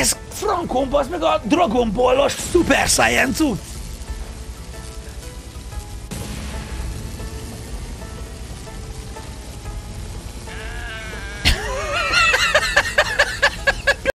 Ez Frankon, az meg a Dragon Ballos Super Saiyan cucc.